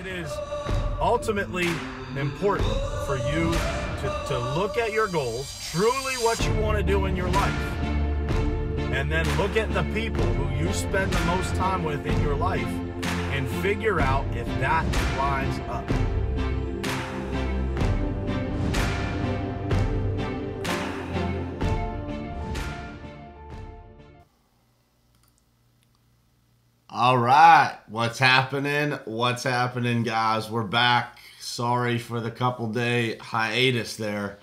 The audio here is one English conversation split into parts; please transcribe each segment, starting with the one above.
it is ultimately important for you to, to look at your goals, truly what you want to do in your life, and then look at the people who you spend the most time with in your life and figure out if that lines up. All right, what's happening? What's happening, guys? We're back. Sorry for the couple day hiatus there,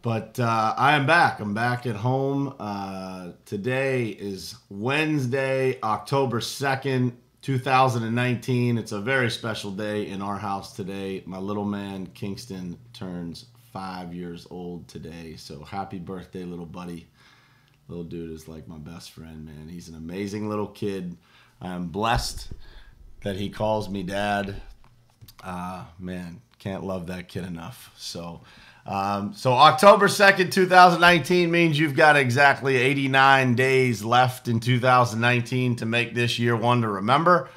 but uh, I am back. I'm back at home. Uh, today is Wednesday, October 2nd, 2019. It's a very special day in our house today. My little man, Kingston, turns five years old today. So happy birthday, little buddy. Little dude is like my best friend, man. He's an amazing little kid. I am blessed that he calls me dad. Uh, man, can't love that kid enough. So, um, so October 2nd, 2019 means you've got exactly 89 days left in 2019 to make this year one to remember.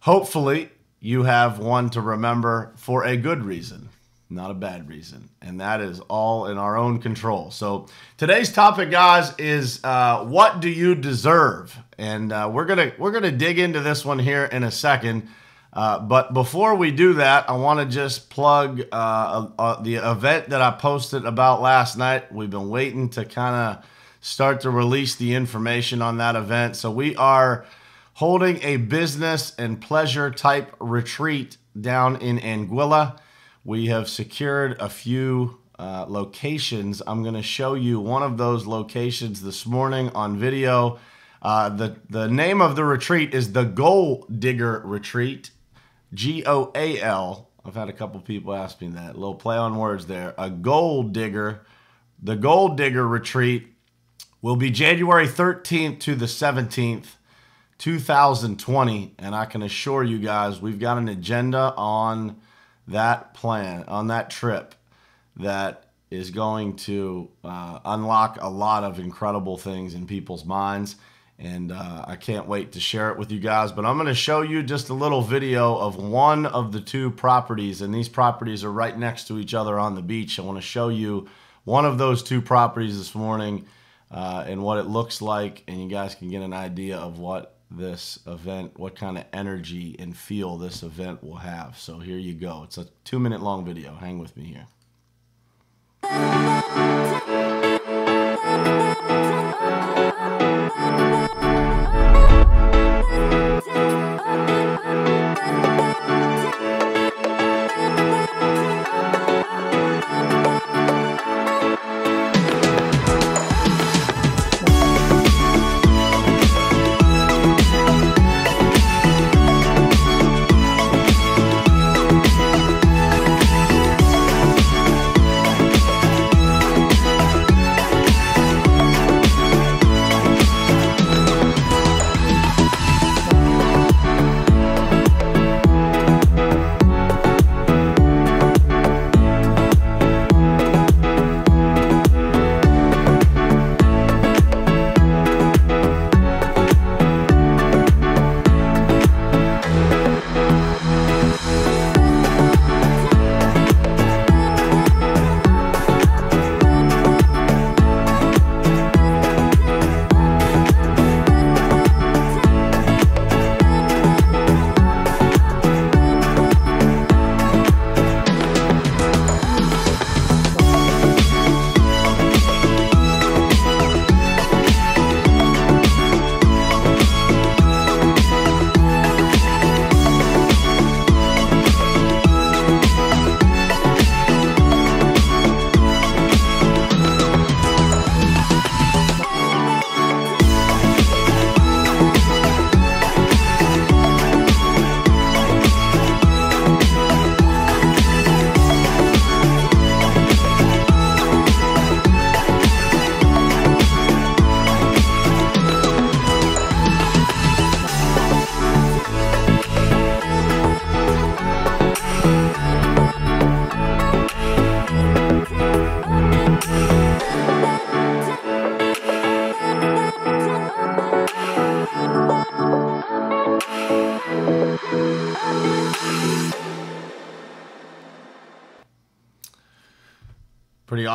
Hopefully, you have one to remember for a good reason not a bad reason. And that is all in our own control. So today's topic, guys, is uh, what do you deserve? And uh, we're gonna we're gonna dig into this one here in a second. Uh, but before we do that, I want to just plug uh, the event that I posted about last night. We've been waiting to kind of start to release the information on that event. So we are holding a business and pleasure type retreat down in Anguilla. We have secured a few uh, locations. I'm going to show you one of those locations this morning on video. Uh, the, the name of the retreat is the Goal Digger Retreat, G O A L. I've had a couple people ask me that. A little play on words there. A Goal Digger. The Goal Digger Retreat will be January 13th to the 17th, 2020. And I can assure you guys, we've got an agenda on that plan, on that trip, that is going to uh, unlock a lot of incredible things in people's minds. And uh, I can't wait to share it with you guys. But I'm going to show you just a little video of one of the two properties. And these properties are right next to each other on the beach. I want to show you one of those two properties this morning uh, and what it looks like. And you guys can get an idea of what this event, what kind of energy and feel this event will have. So here you go. It's a two minute long video. Hang with me here.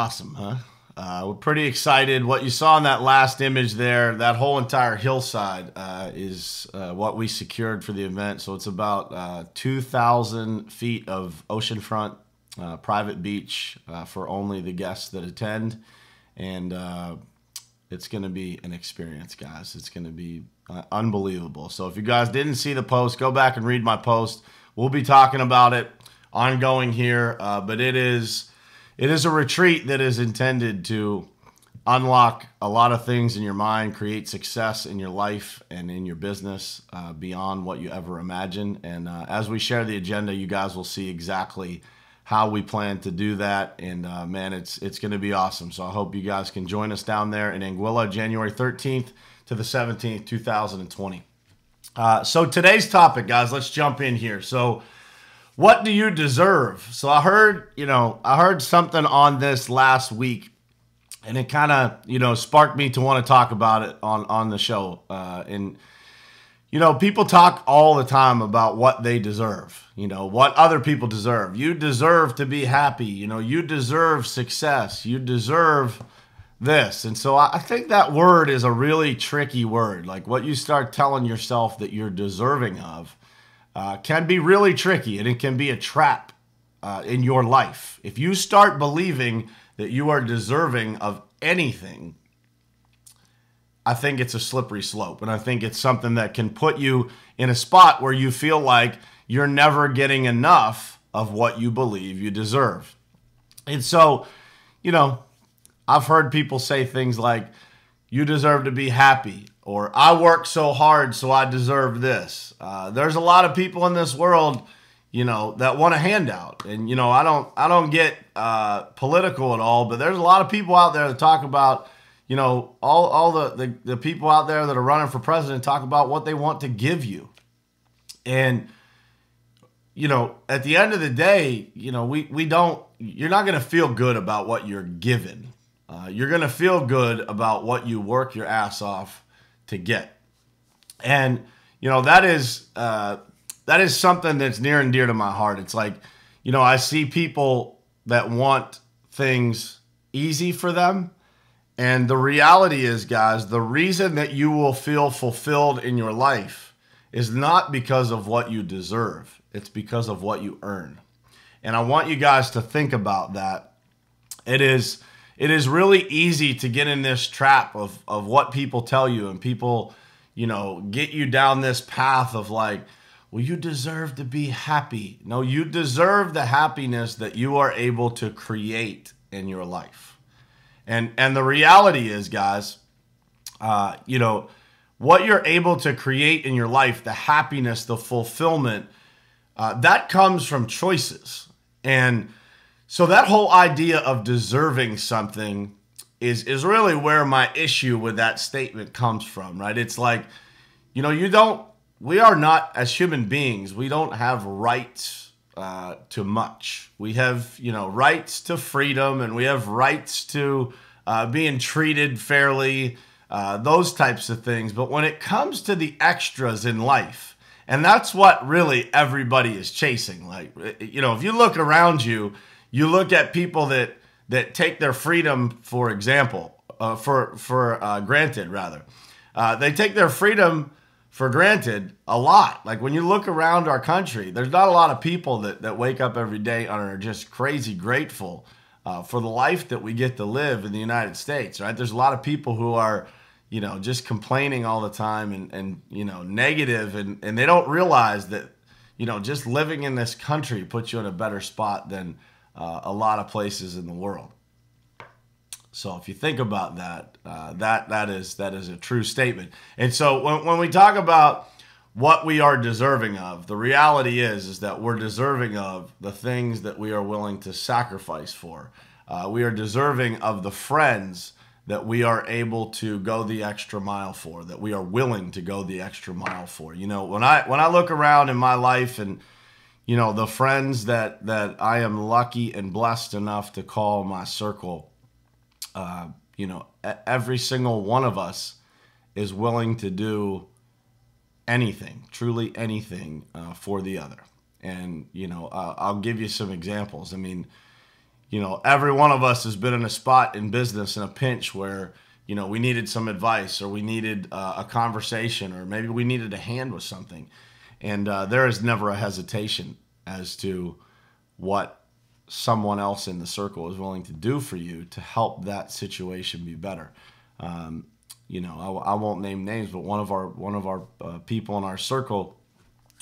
Awesome, huh? Uh, we're pretty excited. What you saw in that last image there, that whole entire hillside uh, is uh, what we secured for the event. So it's about uh, 2,000 feet of oceanfront uh, private beach uh, for only the guests that attend. And it's going to be an experience, guys. It's going to be unbelievable. So if you guys didn't see the post, go back and read my post. We'll be talking about it ongoing here, but it is it is a retreat that is intended to unlock a lot of things in your mind, create success in your life and in your business uh, beyond what you ever imagined. And uh, as we share the agenda, you guys will see exactly how we plan to do that. And uh, man, it's it's going to be awesome. So I hope you guys can join us down there in Anguilla, January 13th to the 17th, 2020. Uh, so today's topic, guys, let's jump in here. So what do you deserve? So I heard, you know, I heard something on this last week, and it kind of, you know, sparked me to want to talk about it on on the show. Uh, and you know, people talk all the time about what they deserve. You know, what other people deserve. You deserve to be happy. You know, you deserve success. You deserve this. And so I think that word is a really tricky word. Like what you start telling yourself that you're deserving of uh, can be really tricky and it can be a trap uh, in your life. If you start believing that you are deserving of anything, I think it's a slippery slope. And I think it's something that can put you in a spot where you feel like you're never getting enough of what you believe you deserve. And so, you know, I've heard people say things like, you deserve to be happy or I work so hard, so I deserve this. Uh, there's a lot of people in this world, you know, that want a handout, and you know, I don't, I don't get uh, political at all, but there's a lot of people out there that talk about, you know, all, all the, the the people out there that are running for president talk about what they want to give you, and you know, at the end of the day, you know, we we don't, you're not going to feel good about what you're given. Uh, you're going to feel good about what you work your ass off to get. And you know that is uh, that is something that's near and dear to my heart. It's like you know I see people that want things easy for them. And the reality is, guys, the reason that you will feel fulfilled in your life is not because of what you deserve, it's because of what you earn. And I want you guys to think about that. It is it is really easy to get in this trap of, of what people tell you and people, you know, get you down this path of like, well, you deserve to be happy. No, you deserve the happiness that you are able to create in your life. And and the reality is, guys, uh, you know, what you're able to create in your life, the happiness, the fulfillment, uh, that comes from choices. And so that whole idea of deserving something is is really where my issue with that statement comes from, right? It's like, you know, you don't. We are not as human beings. We don't have rights uh, to much. We have, you know, rights to freedom, and we have rights to uh, being treated fairly. Uh, those types of things. But when it comes to the extras in life, and that's what really everybody is chasing. Like, you know, if you look around you you look at people that that take their freedom, for example, uh, for for uh, granted, rather, uh, they take their freedom for granted a lot. Like when you look around our country, there's not a lot of people that that wake up every day and are just crazy grateful uh, for the life that we get to live in the United States. Right? There's a lot of people who are you know just complaining all the time and and you know negative and and they don't realize that you know just living in this country puts you in a better spot than uh, a lot of places in the world. So if you think about that, uh, that that is that is a true statement. And so when, when we talk about what we are deserving of, the reality is is that we're deserving of the things that we are willing to sacrifice for. Uh, we are deserving of the friends that we are able to go the extra mile for, that we are willing to go the extra mile for. You know, when I when I look around in my life and you know the friends that that I am lucky and blessed enough to call my circle. Uh, you know, every single one of us is willing to do anything, truly anything, uh, for the other. And you know, uh, I'll give you some examples. I mean, you know, every one of us has been in a spot in business in a pinch where, you know, we needed some advice or we needed uh, a conversation or maybe we needed a hand with something. And uh, there is never a hesitation as to what someone else in the circle is willing to do for you to help that situation be better. Um, you know, I, I, won't name names, but one of our one of our uh, people in our circle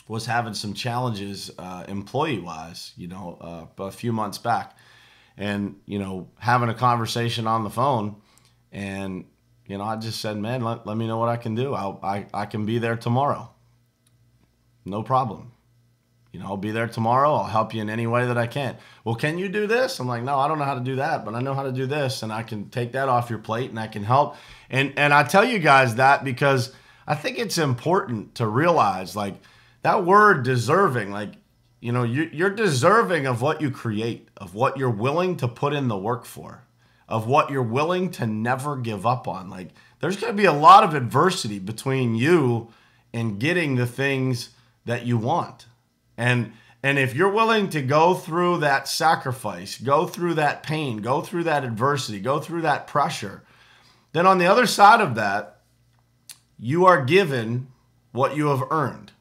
was having some challenges uh, employee wise. You know, uh, a few months back, and you know, having a conversation on the phone, and you know, I just said, man, let, let me know what I can do. I'll, I I can be there tomorrow. No problem you know, I'll be there tomorrow. I'll help you in any way that I can. Well, can you do this? I'm like, no, I don't know how to do that, but I know how to do this, and I can take that off your plate, and I can help. And and I tell you guys that because I think it's important to realize, like that word deserving, like you know, you, you're deserving of what you create, of what you're willing to put in the work for, of what you're willing to never give up on. Like there's going to be a lot of adversity between you and getting the things that you want and and if you're willing to go through that sacrifice, go through that pain, go through that adversity, go through that pressure, then on the other side of that, you are given what you have earned.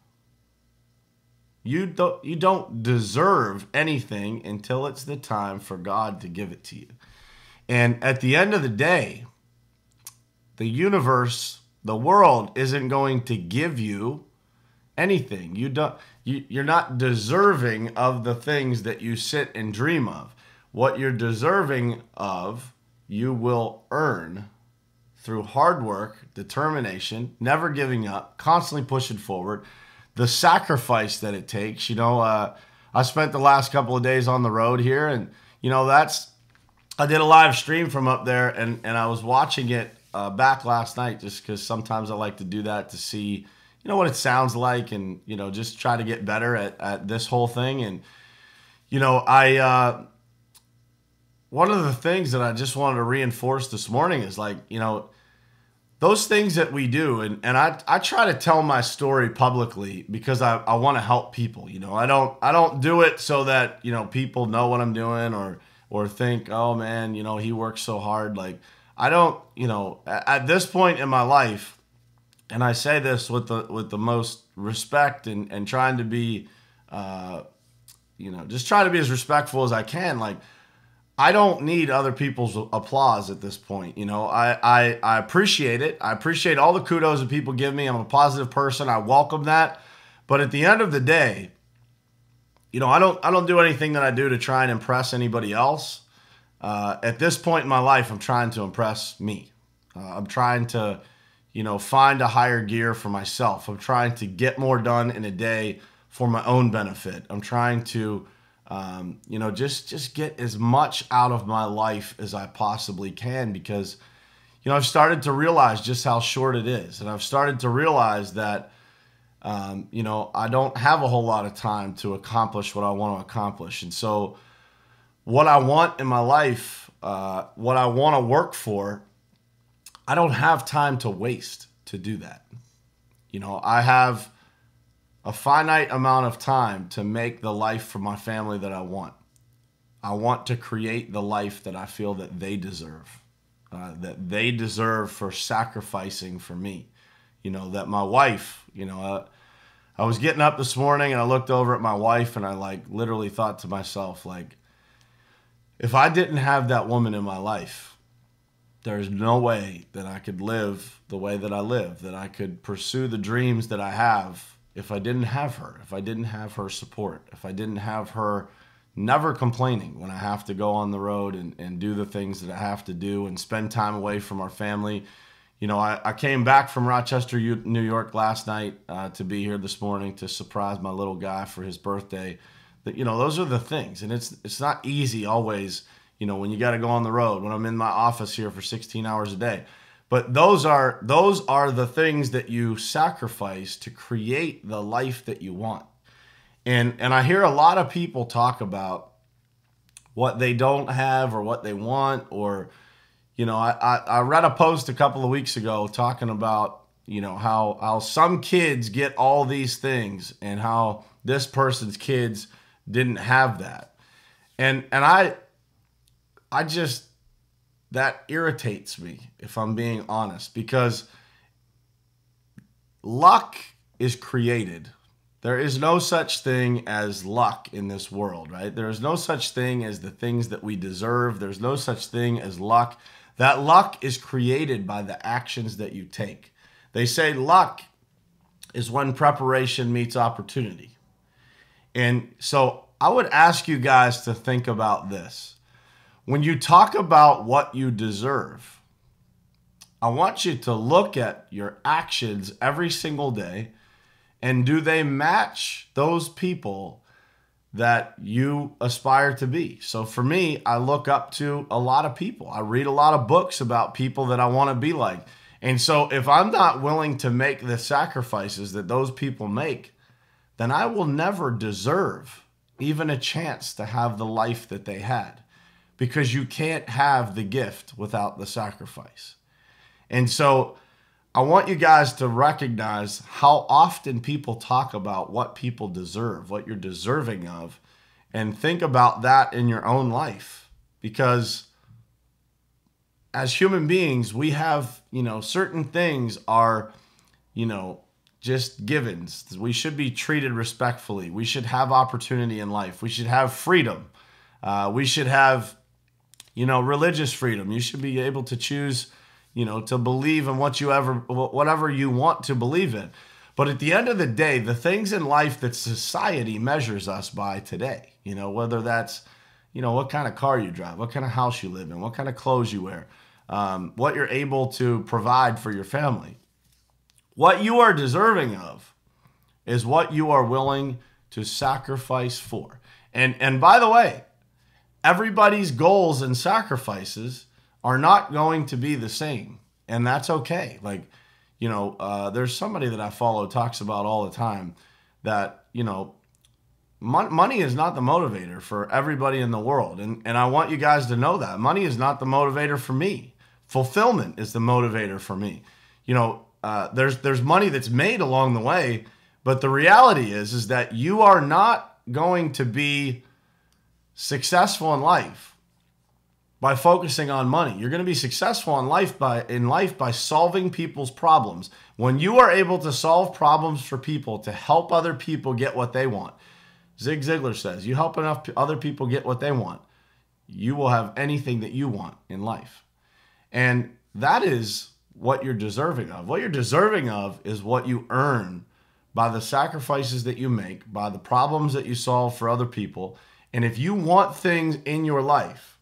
You don't you don't deserve anything until it's the time for God to give it to you. And at the end of the day, the universe, the world isn't going to give you anything. You don't you, you're not deserving of the things that you sit and dream of. What you're deserving of, you will earn through hard work, determination, never giving up, constantly pushing forward, the sacrifice that it takes. You know, uh, I spent the last couple of days on the road here, and you know that's I did a live stream from up there, and and I was watching it uh, back last night just because sometimes I like to do that to see you know what it sounds like and you know just try to get better at, at this whole thing. And you know i uh, one of the things that i just wanted to reinforce this morning is like you know those things that we do and, and I, I try to tell my story publicly because I, I want to help people you know? I don't i don't do it so that you know people know what i'm doing or or think oh man you know he works so hard. Like i don't you know at this point in my life and I say this with the with the most respect and and trying to be, uh, you know, just try to be as respectful as I can. Like, I don't need other people's applause at this point. You know, I I, I appreciate it. I appreciate all the kudos that people give me. I'm a positive person. I welcome that. But at the end of the day, you know, I don't I don't do anything that I do to try and impress anybody else. Uh, at this point in my life, I'm trying to impress me. Uh, I'm trying to you know, find a higher gear for myself. I'm trying to get more done in a day for my own benefit. I'm trying to, um, you know, just just get as much out of my life as I possibly can because, you know, I've started to realize just how short it is, and I've started to realize that. Um, you know, I don't have a whole lot of time to accomplish what I want to accomplish. And so, what I want in my life, uh, what I want to work for, I don't have time to waste to do that. You know, I have a finite amount of time to make the life for my family that I want. I want to create the life that I feel that they deserve, uh, that they deserve for sacrificing for me. You know, that my wife, you know, uh, I was getting up this morning and I looked over at my wife and I like literally thought to myself, like, if I didn't have that woman in my life, there's no way that I could live the way that I live, that I could pursue the dreams that I have if I didn't have her, if I didn't have her support, if I didn't have her never complaining when I have to go on the road and, and do the things that I have to do and spend time away from our family. You know, I, I came back from Rochester, New York last night uh, to be here this morning to surprise my little guy for his birthday. That you know, those are the things, and it's it's not easy always you know, when you got to go on the road, when I'm in my office here for 16 hours a day. But those are those are the things that you sacrifice to create the life that you want. And and I hear a lot of people talk about what they don't have or what they want or you know, I, I, I read a post a couple of weeks ago talking about, you know, how how some kids get all these things and how this person's kids didn't have that. And and I I just that irritates me if I'm being honest because luck is created. There is no such thing as luck in this world, right? There is no such thing as the things that we deserve. There's no such thing as luck. That luck is created by the actions that you take. They say luck is when preparation meets opportunity. And so I would ask you guys to think about this. When you talk about what you deserve, I want you to look at your actions every single day and do they match those people that you aspire to be? So for me, I look up to a lot of people. I read a lot of books about people that I want to be like. And so if I'm not willing to make the sacrifices that those people make, then I will never deserve even a chance to have the life that they had because you can't have the gift without the sacrifice. And so I want you guys to recognize how often people talk about what people deserve, what you're deserving of, and think about that in your own life because as human beings, we have, you know, certain things are, you know, just givens. We should be treated respectfully. We should have opportunity in life. We should have freedom. Uh, we should have, you know, religious freedom. You should be able to choose you know, to believe in what you ever, whatever you want to believe in. But at the end of the day, the things in life that society measures us by today, you know, whether that's, you know, what kind of car you drive, what kind of house you live in, what kind of clothes you wear, um, what you're able to provide for your family. What you are deserving of is what you are willing to sacrifice for. And and by the way, everybody's goals and sacrifices are not going to be the same. And that's okay. Like, you know, uh, there's somebody that I follow talks about all the time that, you know, mon- money is not the motivator for everybody in the world. And, and I want you guys to know that. Money is not the motivator for me. Fulfillment is the motivator for me. You know, uh, there's there's money that's made along the way, but the reality is is that you are not going to be successful in life by focusing on money. You're going to be successful in life by in life by solving people's problems. When you are able to solve problems for people to help other people get what they want. Zig Ziglar says, you help enough other people get what they want, you will have anything that you want in life. And that is what you're deserving of. What you're deserving of is what you earn by the sacrifices that you make, by the problems that you solve for other people. And if you want things in your life,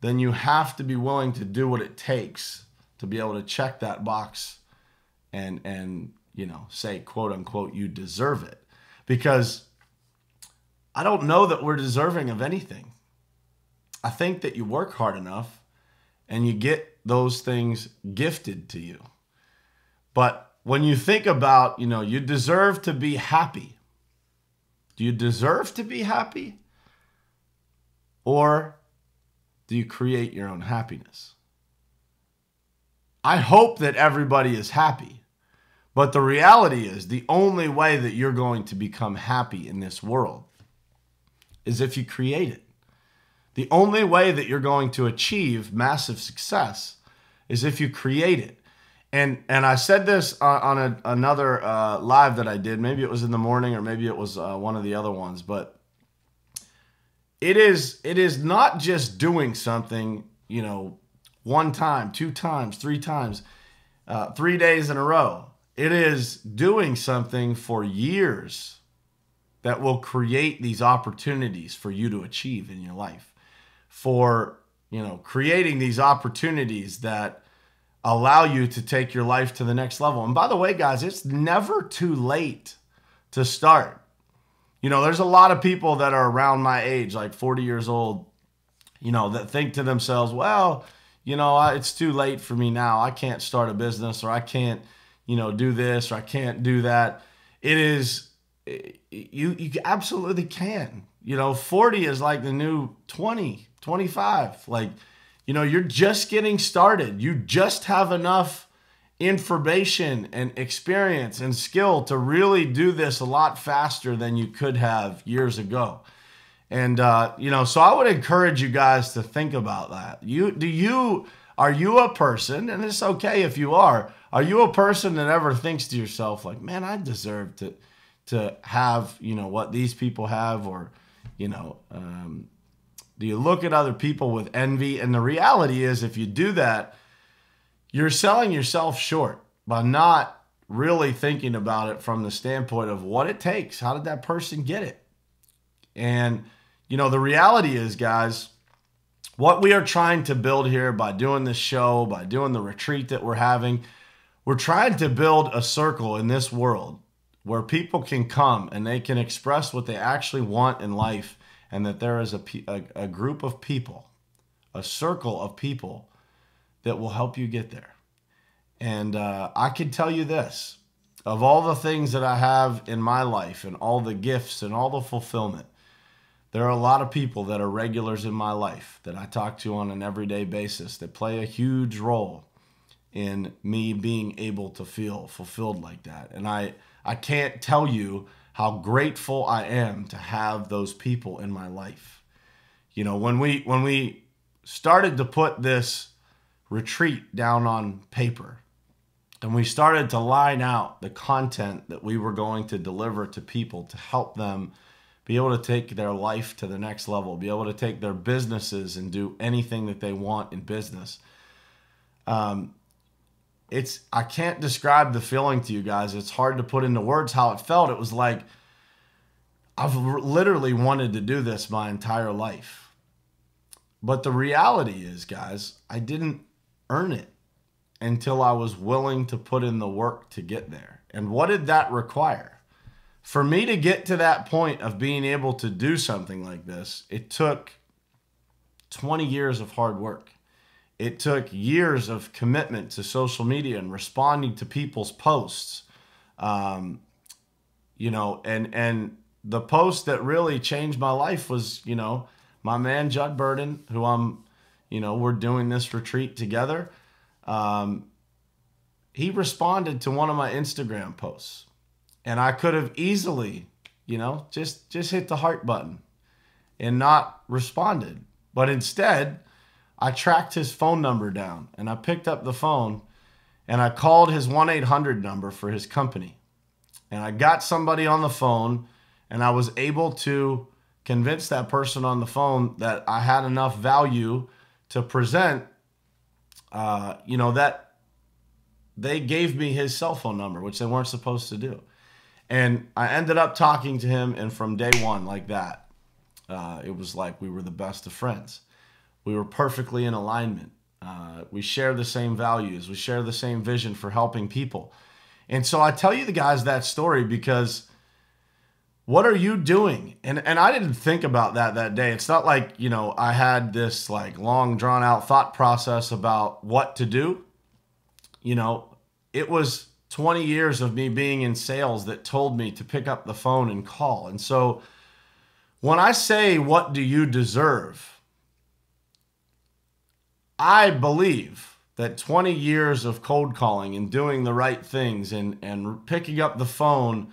then you have to be willing to do what it takes to be able to check that box and and you know say quote unquote you deserve it because I don't know that we're deserving of anything. I think that you work hard enough and you get those things gifted to you. But when you think about, you know, you deserve to be happy. Do you deserve to be happy? Or do you create your own happiness? I hope that everybody is happy. But the reality is, the only way that you're going to become happy in this world is if you create it. The only way that you're going to achieve massive success is if you create it. And and I said this on, a, another uh, live that I did. Maybe it was in the morning or maybe it was uh, one of the other ones. But it is it is not just doing something you know one time two times three times uh, three days in a row it is doing something for years that will create these opportunities for you to achieve in your life for you know creating these opportunities that allow you to take your life to the next level and by the way guys it's never too late to start you know, there's a lot of people that are around my age, like 40 years old, you know, that think to themselves, well, you know, it's too late for me now. I can't start a business or I can't, you know, do this or I can't do that. It is, you, you absolutely can. You know, 40 is like the new 20, 25. Like, you know, you're just getting started. You just have enough information and experience and skill to really do this a lot faster than you could have years ago. And uh, you know, so I would encourage you guys to think about that. You do you are you a person, and it's okay if you are. Are you a person that ever thinks to yourself like, "Man, I deserve to to have you know what these people have," or you know, um, do you look at other people with envy? And the reality is, if you do that, you're selling yourself short by not really thinking about it from the standpoint of what it takes. How did that person get it? And you know, the reality is, guys, what we are trying to build here by doing this show, by doing the retreat that we're having, we're trying to build a circle in this world where people can come and they can express what they actually want in life, and that there is a, a, a group of people, a circle of people that will help you get there. And uh, I can tell you this of all the things that I have in my life and all the gifts and all the fulfillment, there are a lot of people that are regulars in my life that I talk to on an everyday basis that play a huge role in me being able to feel fulfilled like that. And I I can't tell you how grateful I am to have those people in my life. You know, when we when we started to put this retreat down on paper and we started to line out the content that we were going to deliver to people to help them be able to take their life to the next level, be able to take their businesses and do anything that they want in business. Um, it's I can't describe the feeling to you guys. It's hard to put into words how it felt. It was like I've literally wanted to do this my entire life. But the reality is, guys, I didn't earn it until I was willing to put in the work to get there. And what did that require? for me to get to that point of being able to do something like this, it took 20 years of hard work. It took years of commitment to social media and responding to people's posts. Um, you know, and and the post that really changed my life was, you know, my man Judd Burden, who I'm, you know, we're doing this retreat together. Um, he responded to one of my Instagram posts and I could have easily, you know, just just hit the heart button and not responded. But instead, I tracked his phone number down and I picked up the phone and I called his 1-800 number for his company. And I got somebody on the phone and I was able to convince that person on the phone that I had enough value to present uh, you know that they gave me his cell phone number, which they weren't supposed to do. And I ended up talking to him, and from day one, like that, uh, it was like we were the best of friends. We were perfectly in alignment. Uh, we share the same values. We share the same vision for helping people. And so I tell you the guys that story because what are you doing? And and I didn't think about that that day. It's not like, you know, I had this like long drawn out thought process about what to do. You know, it was 20 years of me being in sales that told me to pick up the phone and call. And so when I say, What do you deserve? I believe that 20 years of cold calling and doing the right things and, and picking up the phone,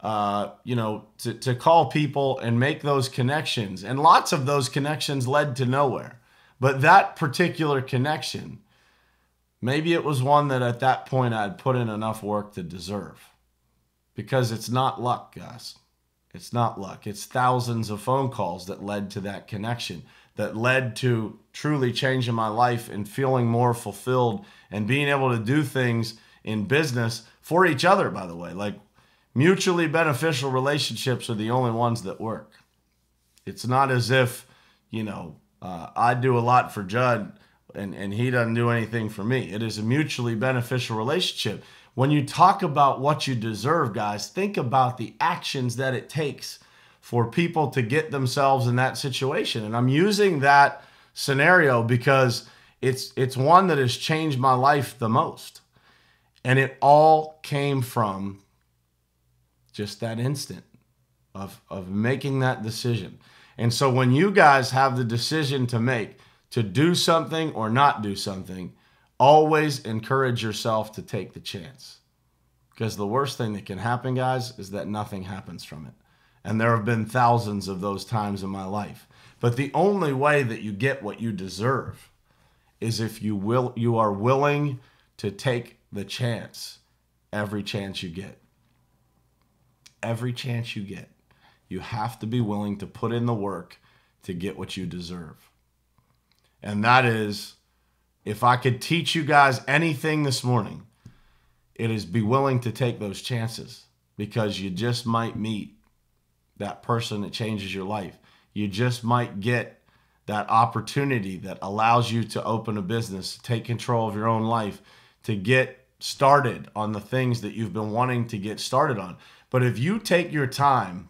uh, you know, to, to call people and make those connections. And lots of those connections led to nowhere. But that particular connection Maybe it was one that at that point I'd put in enough work to deserve. Because it's not luck, guys. It's not luck. It's thousands of phone calls that led to that connection, that led to truly changing my life and feeling more fulfilled and being able to do things in business for each other, by the way. Like mutually beneficial relationships are the only ones that work. It's not as if, you know, uh, I do a lot for Judd and, and he doesn't do anything for me. It is a mutually beneficial relationship. When you talk about what you deserve, guys, think about the actions that it takes for people to get themselves in that situation. And I'm using that scenario because it's it's one that has changed my life the most. And it all came from just that instant of of making that decision. And so when you guys have the decision to make, to do something or not do something, always encourage yourself to take the chance. Because the worst thing that can happen, guys, is that nothing happens from it. And there have been thousands of those times in my life. But the only way that you get what you deserve is if you will you are willing to take the chance every chance you get. Every chance you get. You have to be willing to put in the work to get what you deserve. And that is if I could teach you guys anything this morning, it is be willing to take those chances because you just might meet that person that changes your life. You just might get that opportunity that allows you to open a business, take control of your own life, to get started on the things that you've been wanting to get started on. But if you take your time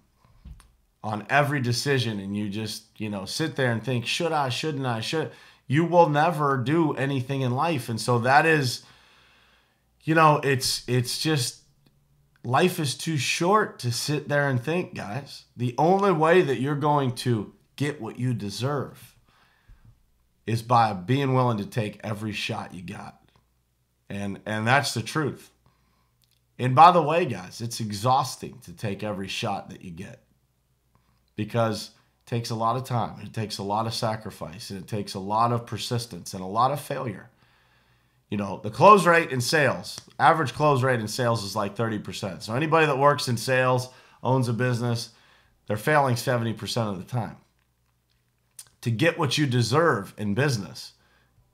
on every decision and you just, you know, sit there and think, should I, shouldn't I, should you will never do anything in life. And so that is, you know, it's it's just life is too short to sit there and think, guys. The only way that you're going to get what you deserve is by being willing to take every shot you got. And and that's the truth. And by the way, guys, it's exhausting to take every shot that you get. Because it takes a lot of time, and it takes a lot of sacrifice, and it takes a lot of persistence and a lot of failure. You know, the close rate in sales, average close rate in sales is like 30%. So anybody that works in sales, owns a business, they're failing 70% of the time. To get what you deserve in business,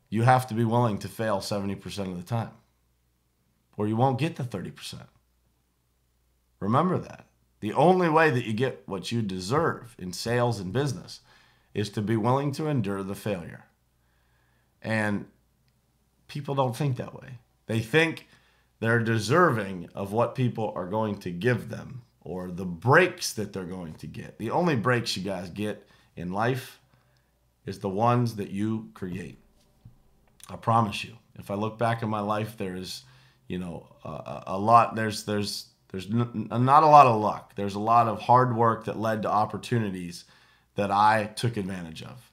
you have to be willing to fail 70% of the time, or you won't get the 30%. Remember that. The only way that you get what you deserve in sales and business is to be willing to endure the failure. And people don't think that way. They think they're deserving of what people are going to give them or the breaks that they're going to get. The only breaks you guys get in life is the ones that you create. I promise you. If I look back in my life, there's, you know, a, a lot. There's there's there's n- not a lot of luck. There's a lot of hard work that led to opportunities that I took advantage of.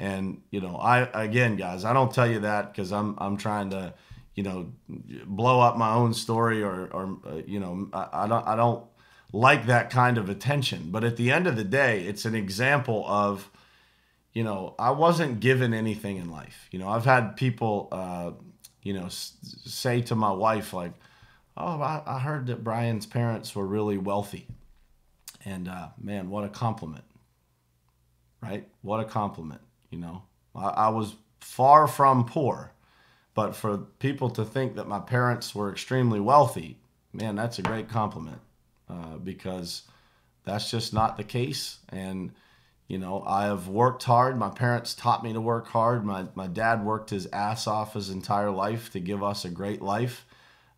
And you know, I again, guys, I don't tell you that because I'm I'm trying to, you know, blow up my own story or or uh, you know, I, I don't I don't like that kind of attention. But at the end of the day, it's an example of, you know, I wasn't given anything in life. You know, I've had people, uh, you know, s- say to my wife like oh, I, I heard that Brian's parents were really wealthy. And uh, man, what a compliment, right? What a compliment, you know. I, I was far from poor, but for people to think that my parents were extremely wealthy, man, that's a great compliment uh, because that's just not the case. And, you know, I have worked hard. My parents taught me to work hard. My, my dad worked his ass off his entire life to give us a great life.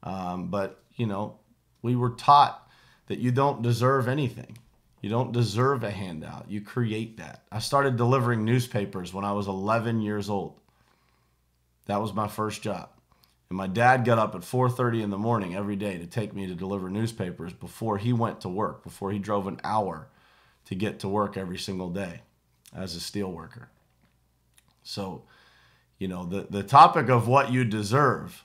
Um, but, you know, we were taught that you don't deserve anything. You don't deserve a handout. You create that. I started delivering newspapers when I was 11 years old. That was my first job. And my dad got up at 4:30 in the morning every day to take me to deliver newspapers before he went to work, before he drove an hour to get to work every single day as a steel worker. So, you know, the the topic of what you deserve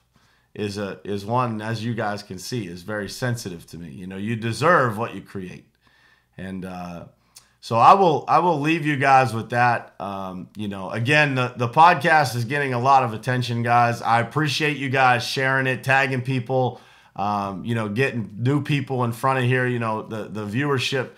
is a is one as you guys can see is very sensitive to me. You know, you deserve what you create, and uh, so I will I will leave you guys with that. Um, you know, again, the the podcast is getting a lot of attention, guys. I appreciate you guys sharing it, tagging people. Um, you know, getting new people in front of here. You know, the the viewership,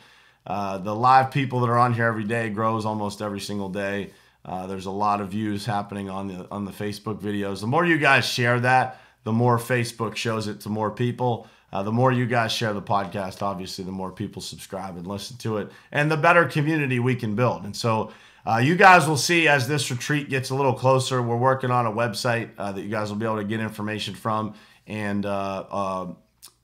uh, the live people that are on here every day grows almost every single day. Uh, there's a lot of views happening on the on the Facebook videos. The more you guys share that, the more Facebook shows it to more people. Uh, the more you guys share the podcast, obviously, the more people subscribe and listen to it, and the better community we can build. And so, uh, you guys will see as this retreat gets a little closer. We're working on a website uh, that you guys will be able to get information from, and uh, uh,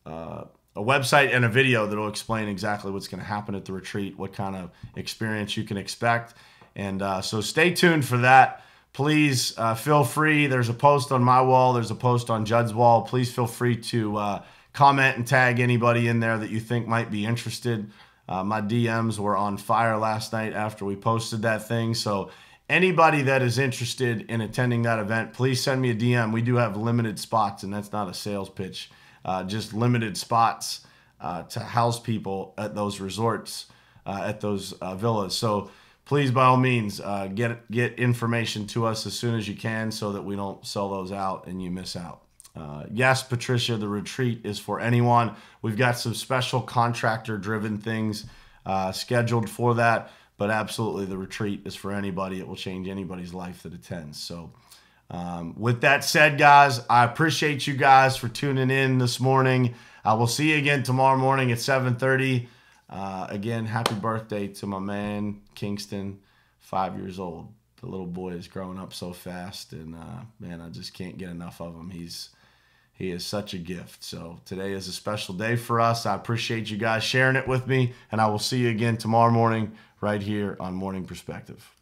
uh, a website and a video that will explain exactly what's going to happen at the retreat, what kind of experience you can expect. And so, stay tuned for that please uh, feel free. There's a post on my wall, there's a post on Judd's wall. Please feel free to uh, comment and tag anybody in there that you think might be interested. Uh, my DMs were on fire last night after we posted that thing. So, anybody that is interested in attending that event, please send me a DM. We do have limited spots, and that's not a sales pitch, uh, just limited spots uh, to house people at those resorts. uh, at those uh, villas. So please, by all means, uh, get get information to us as soon as you can, so that we don't sell those out and you miss out. Uh, yes, Patricia, the retreat is for anyone. We've got some special contractor driven things uh, scheduled for that, but absolutely the retreat is for anybody. It will change anybody's life that attends. So, um, with that said, guys, I appreciate you guys for tuning in this morning. I will see you again tomorrow morning at 7:30. Uh, again, happy birthday to my man Kingston, five years old. The little boy is growing up so fast, and uh, man, I just can't get enough of him. He's he is such a gift. So today is a special day for us. I appreciate you guys sharing it with me, and I will see you again tomorrow morning right here on Morning Perspective.